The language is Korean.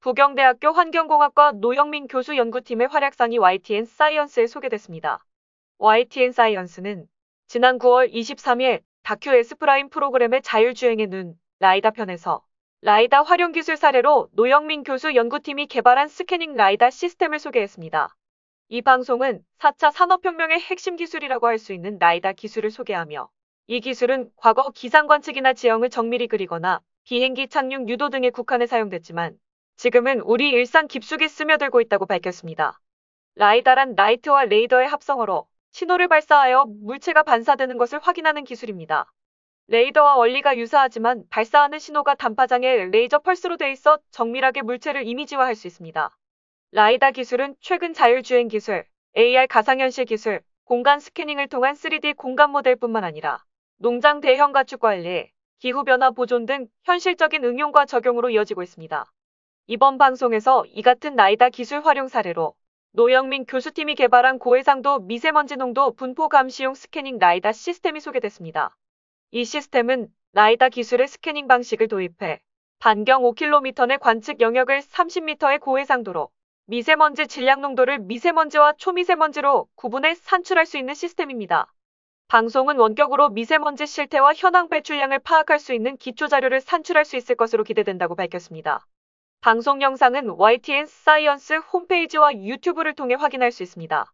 부경대학교 환경공학과 노영민 교수 연구팀의 활약상이 YTN 사이언스에 소개됐습니다. YTN 사이언스는 지난 9월 23일 다큐 S프라임 프로그램의 자율주행의 눈, 라이다 편에서 라이다 활용 기술 사례로 노영민 교수 연구팀이 개발한 스캐닝 라이다 시스템을 소개했습니다. 이 방송은 4차 산업혁명의 핵심 기술이라고 할 수 있는 라이다 기술을 소개하며 이 기술은 과거 기상 관측이나 지형을 정밀히 그리거나 비행기 착륙 유도 등에 국한해 사용됐지만 지금은 우리 일상 깊숙이 스며들고 있다고 밝혔습니다. 라이다란 라이트와 레이더의 합성어로 신호를 발사하여 물체가 반사되는 것을 확인하는 기술입니다. 레이더와 원리가 유사하지만 발사하는 신호가 단파장의 레이저 펄스로 돼 있어 정밀하게 물체를 이미지화할 수 있습니다. 라이다 기술은 최근 자율주행 기술, AR 가상현실 기술, 공간 스캐닝을 통한 3D 공간 모델뿐만 아니라 농장 대형 가축 관리, 기후변화 보존 등 현실적인 응용과 적용으로 이어지고 있습니다. 이번 방송에서 이 같은 라이다 기술 활용 사례로 노영민 교수팀이 개발한 고해상도 미세먼지 농도 분포 감시용 스캐닝 라이다 시스템이 소개됐습니다. 이 시스템은 라이다 기술의 스캐닝 방식을 도입해 반경 5km 내 관측 영역을 30m의 고해상도로 미세먼지 질량 농도를 미세먼지와 초미세먼지로 구분해 산출할 수 있는 시스템입니다. 방송은 원격으로 미세먼지 실태와 현황 배출량을 파악할 수 있는 기초 자료를 산출할 수 있을 것으로 기대된다고 밝혔습니다. 방송 영상은 YTN 사이언스 홈페이지와 유튜브를 통해 확인할 수 있습니다.